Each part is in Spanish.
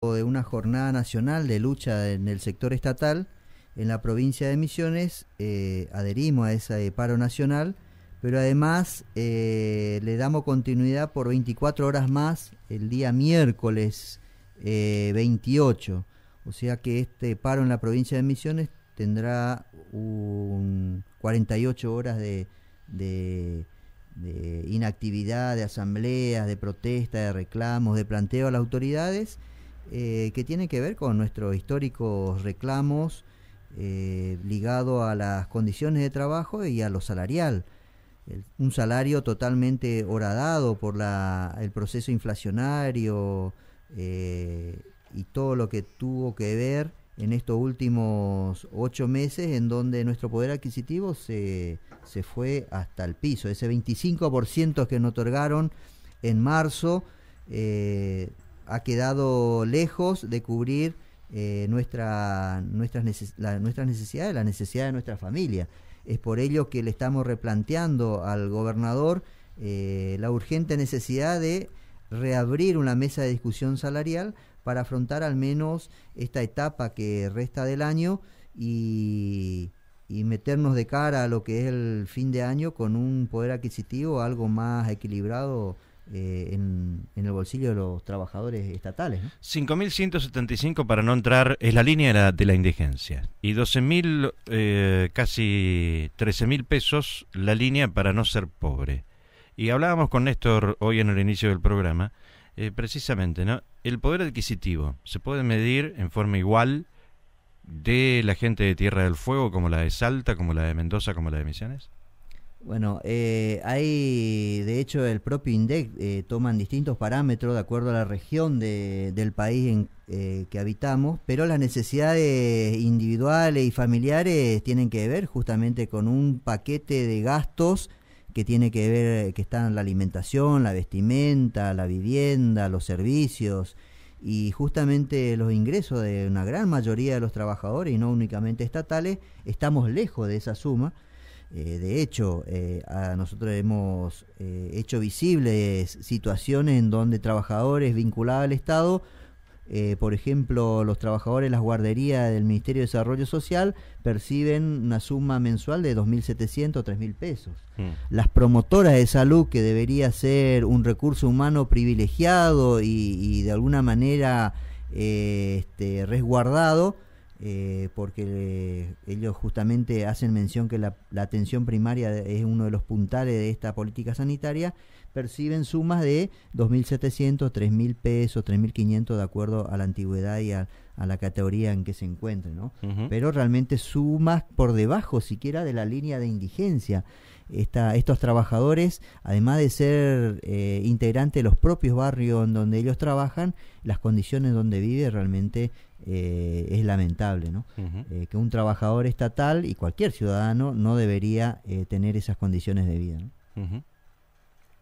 de una jornada nacional de lucha en el sector estatal, en la provincia de Misiones eh, adherimos a ese paro nacional, pero además eh, le damos continuidad por 24 horas más el día miércoles 28. Eh, o sea que este paro en la provincia de Misiones tendrá un 48 horas de, de, de inactividad, de asambleas, de protesta, de reclamos, de planteo a las autoridades, eh, que tiene que ver con nuestros históricos reclamos eh, ligado a las condiciones de trabajo y a lo salarial. un salario totalmente horadado por la, el proceso inflacionario eh, y todo lo que tuvo que ver en estos últimos ocho meses en donde nuestro poder adquisitivo se, se fue hasta el piso. Ese 25% que nos otorgaron en marzo eh, ha quedado lejos de cubrir eh, nuestra, nuestras, nuestras necesidades, la necesidad de nuestra familia. Es por ello que le estamos replanteando al gobernador eh, la urgente necesidad de reabrir una mesa de discusión salarial para afrontar al menos esta etapa que resta del año y, meternos de cara a lo que es el fin de año con un poder adquisitivo algo más equilibrado eh, en, el bolsillo de los trabajadores estatales. 5.175 para no entrar es la línea de la, indigencia y 12.000, eh, casi 13.000 pesos la línea para no ser pobre. Y hablábamos con Néstor hoy en el inicio del programa eh, precisamente, ¿no? El poder adquisitivo se puede medir en forma igual de la gente de Tierra del Fuego como la de Salta, como la de Mendoza, como la de Misiones? Bueno, eh, hay, de hecho, el propio INDEC eh, toman distintos parámetros de acuerdo a la región de, del país en eh, que habitamos, pero las necesidades individuales y familiares tienen que ver justamente con un paquete de gastos que tiene que ver, que están la alimentación, la vestimenta, la vivienda, los servicios y justamente los ingresos de una gran mayoría de los trabajadores y no únicamente estatales, estamos lejos de esa suma. Eh, de hecho, eh, a nosotros hemos eh, hecho visibles situaciones en donde trabajadores vinculados al Estado eh, por ejemplo, los trabajadores de las guarderías del Ministerio de Desarrollo Social perciben una suma mensual de 2.700 3.000 pesos. Mm. Las promotoras de salud, que debería ser un recurso humano privilegiado y, de alguna manera eh, este, resguardado, eh, porque ellos justamente hacen mención que la, atención primaria es uno de los puntales de esta política sanitaria, perciben sumas de 2.700, 3.000 pesos, 3.500 de acuerdo a la antigüedad y a, la categoría en que se encuentren, ¿no? Pero realmente sumas por debajo siquiera de la línea de indigencia. Esta, estos trabajadores, además de ser eh, integrantes de los propios barrios en donde ellos trabajan, las condiciones donde vive realmente eh, es lamentable, ¿no? Eh, que un trabajador estatal y cualquier ciudadano no debería tener esas condiciones de vida. ¿no?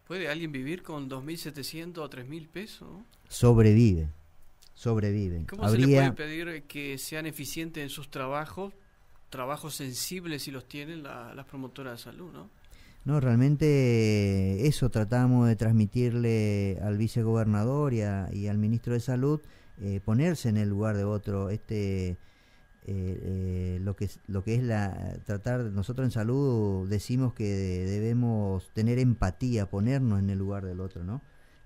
¿Puede alguien vivir con 2.700 o 3.000 pesos? Sobrevive, sobrevive. ¿Cómo se le puede pedir que sean eficientes en sus trabajos, trabajos sensibles si los tienen las promotoras de salud, no? No, realmente eso tratamos de transmitirle al vicegobernador y, y al ministro de Salud, eh, ponerse en el lugar de otro. Este eh, eh, lo que lo que es la tratar nosotros en salud decimos que debemos tener empatía ponernos en el lugar del otro no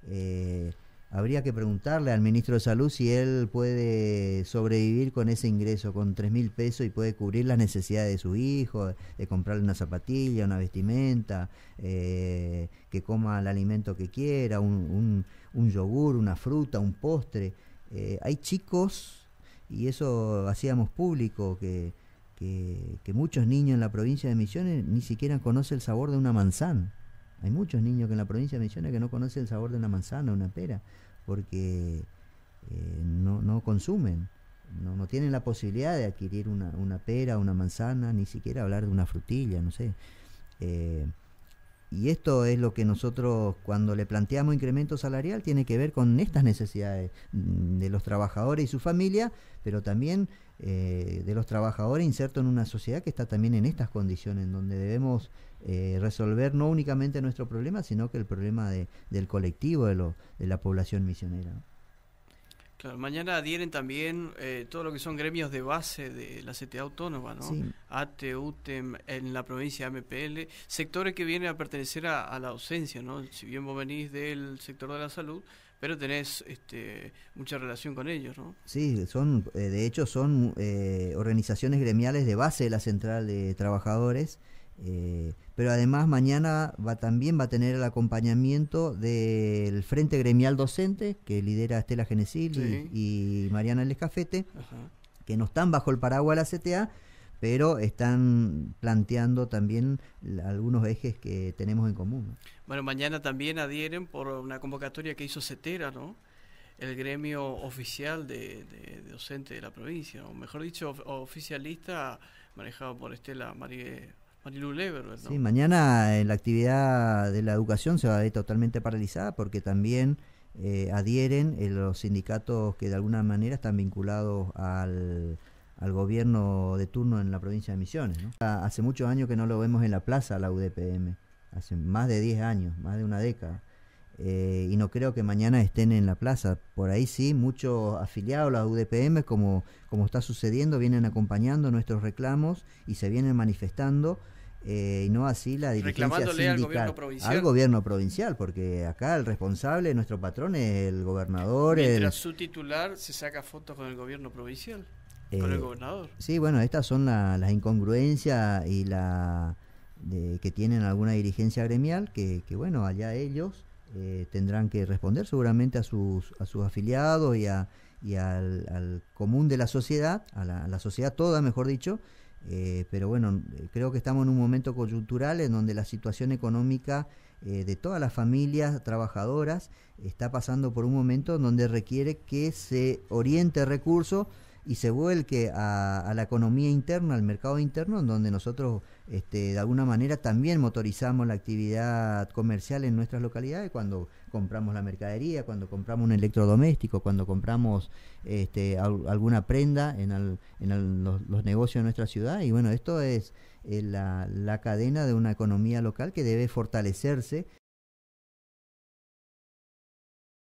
eh, habría que preguntarle al ministro de salud si él puede sobrevivir con ese ingreso con tres mil pesos y puede cubrir las necesidades de su hijo de comprarle una zapatilla una vestimenta que coma el alimento que quiera un, un, un yogur una fruta un postre. Hay chicos y eso hacíamos público, que, que, muchos niños en la provincia de Misiones ni siquiera conocen el sabor de una manzana. Hay muchos niños que en la provincia de Misiones que no conocen el sabor de una manzana, una pera, porque eh, no, no consumen, no, no tienen la posibilidad de adquirir una, una pera, una manzana, ni siquiera hablar de una frutilla, no sé. Eh, y esto es lo que nosotros cuando le planteamos incremento salarial tiene que ver con estas necesidades de los trabajadores y su familia, pero también eh, de los trabajadores insertos en una sociedad que está también en estas condiciones, donde debemos eh, resolver no únicamente nuestro problema, sino que el problema de, del colectivo, de, lo, de la población misionera. Mañana adhieren también eh, todo lo que son gremios de base de la CTA autónoma, ¿no? Sí. ATE, UTEM, en la provincia de MPL, sectores que vienen a pertenecer a, la ausencia, ¿no? Si bien vos venís del sector de la salud, pero tenés este, mucha relación con ellos, ¿no? Sí, son, eh, de hecho son eh, organizaciones gremiales de base de la Central de Trabajadores, eh, pero además mañana va también va a tener el acompañamiento del Frente Gremial Docente que lidera Estela Genesil y, Mariana Lescafete, que no están bajo el paraguas de la CTA, pero están planteando también algunos ejes que tenemos en común. Bueno, mañana también adhieren por una convocatoria que hizo CETERA, ¿no? el gremio oficial de, de, docente de la provincia, o mejor dicho, oficialista manejado por Estela María Sí, mañana en la actividad de la educación se va a ver totalmente paralizada porque también eh, adhieren eh, los sindicatos que de alguna manera están vinculados al, gobierno de turno en la provincia de Misiones. Hace muchos años que no lo vemos en la plaza la UDPM, hace más de 10 años, más de una década. Eh, y no creo que mañana estén en la plaza. Por ahí sí, muchos afiliados a la UDPM, como, como está sucediendo, vienen acompañando nuestros reclamos y se vienen manifestando eh, y no así la dirigencia sindical, al gobierno provincial. Al gobierno provincial, porque acá el responsable, nuestro patrón es el gobernador. Mientras su titular se saca fotos con el gobierno provincial, con el eh, gobernador. Sí, bueno, estas son las incongruencias y la de, que tienen alguna dirigencia gremial, que, que bueno, allá ellos eh, tendrán que responder seguramente a sus, a sus afiliados y, a, y al, común de la sociedad, a la, a la sociedad toda, mejor dicho, eh, pero bueno, creo que estamos en un momento coyuntural en donde la situación económica eh, de todas las familias trabajadoras está pasando por un momento donde requiere que se oriente recursos y se vuelque a, la economía interna, al mercado interno, en donde nosotros este, de alguna manera también motorizamos la actividad comercial en nuestras localidades cuando compramos la mercadería, cuando compramos un electrodoméstico, cuando compramos este, alguna prenda en, los, negocios de nuestra ciudad. Y bueno, esto es eh, la cadena de una economía local que debe fortalecerse